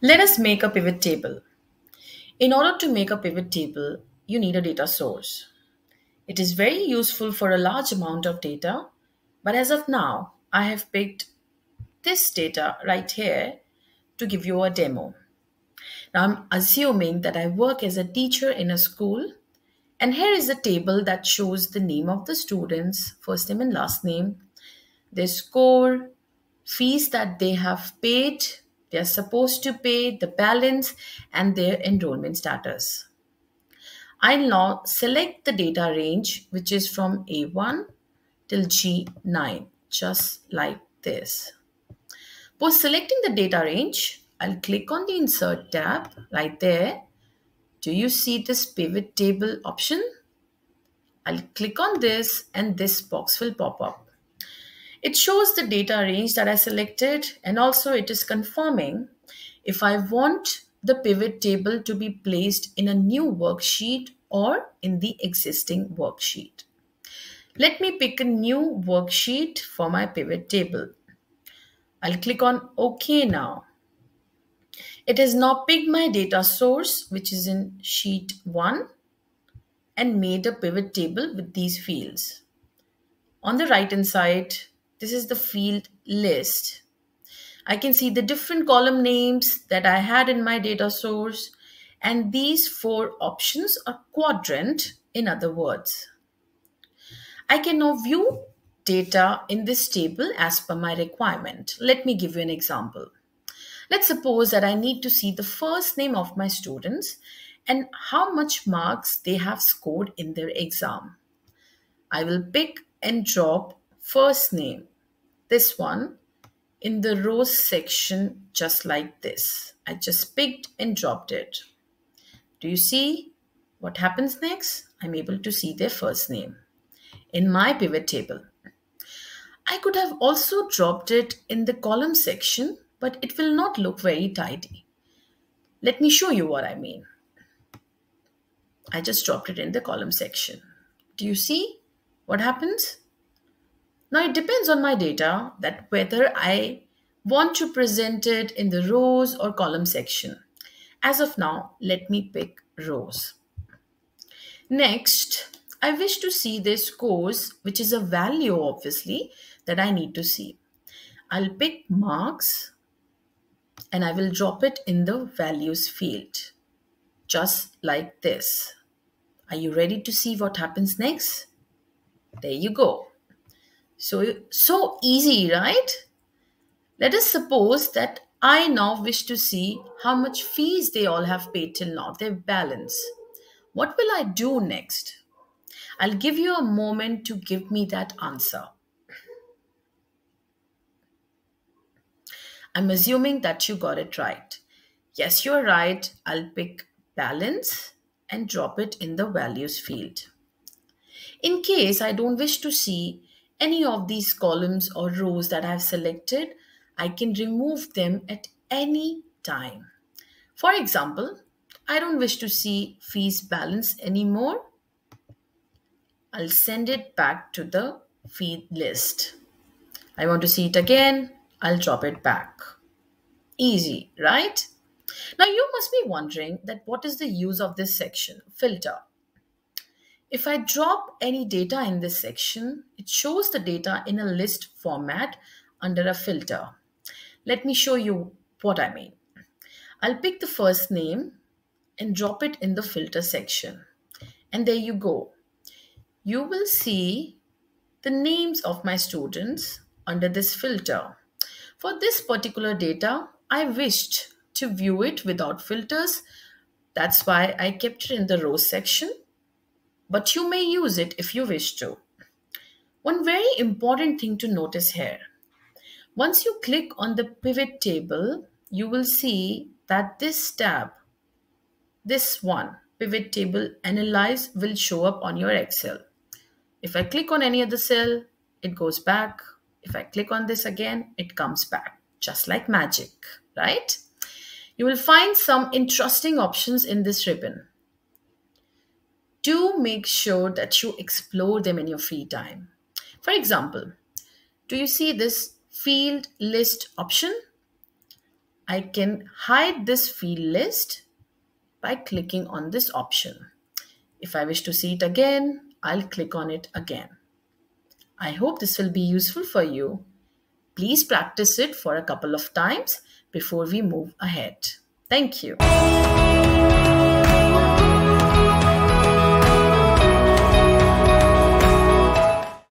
Let us make a pivot table. In order to make a pivot table, you need a data source. It is very useful for a large amount of data, but as of now, I have picked this data right here to give you a demo. Now I'm assuming that I work as a teacher in a school and here is a table that shows the name of the students, first name and last name, their score, fees that they have paid, they are supposed to pay, the balance, and their enrollment status. I'll now select the data range, which is from A1 till G9, just like this. Post selecting the data range, I'll click on the Insert tab right there. Do you see this pivot table option? I'll click on this and this box will pop up. It shows the data range that I selected and also it is confirming if I want the pivot table to be placed in a new worksheet or in the existing worksheet. Let me pick a new worksheet for my pivot table. I'll click on OK now. It has now picked my data source, which is in sheet 1, and made a pivot table with these fields. On the right hand side, this is the field list. I can see the different column names that I had in my data source and these four options are quadrant in other words. I can now view data in this table as per my requirement. Let me give you an example. Let's suppose that I need to see the first name of my students and how much marks they have scored in their exam. I will pick and drop first name, this one, in the rows section just like this. I just picked and dropped it. Do you see what happens next? I'm able to see their first name in my pivot table. I could have also dropped it in the column section, but it will not look very tidy. Let me show you what I mean. I just dropped it in the column section. Do you see what happens? Now it depends on my data that whether I want to present it in the rows or column section. As of now, let me pick rows. Next, I wish to see their scores, which is a value obviously that I need to see. I'll pick marks and I will drop it in the values field, just like this. Are you ready to see what happens next? There you go. So, so easy, right? Let us suppose that I now wish to see how much fees they all have paid till now, their balance. What will I do next? I'll give you a moment to give me that answer. I'm assuming that you got it right. Yes, you're right. I'll pick balance and drop it in the values field. In case I don't wish to see any of these columns or rows that I've selected, I can remove them at any time. For example, I don't wish to see fees balance anymore. I'll send it back to the field list. I want to see it again. I'll drop it back. Easy, right? Now you must be wondering that what is the use of this section, filter. If I drop any data in this section, it shows the data in a list format under a filter. Let me show you what I mean. I'll pick the first name and drop it in the filter section. And there you go. You will see the names of my students under this filter. For this particular data, I wished to view it without filters. That's why I kept it in the rows section but you may use it if you wish to. One very important thing to notice here. Once you click on the pivot table, you will see that this tab, this one, pivot table analyze will show up on your Excel. If I click on any other cell, it goes back. If I click on this again, it comes back, just like magic, right? You will find some interesting options in this ribbon do make sure that you explore them in your free time. For example, do you see this field list option? I can hide this field list by clicking on this option. If I wish to see it again, I'll click on it again. I hope this will be useful for you. Please practice it for a couple of times before we move ahead. Thank you.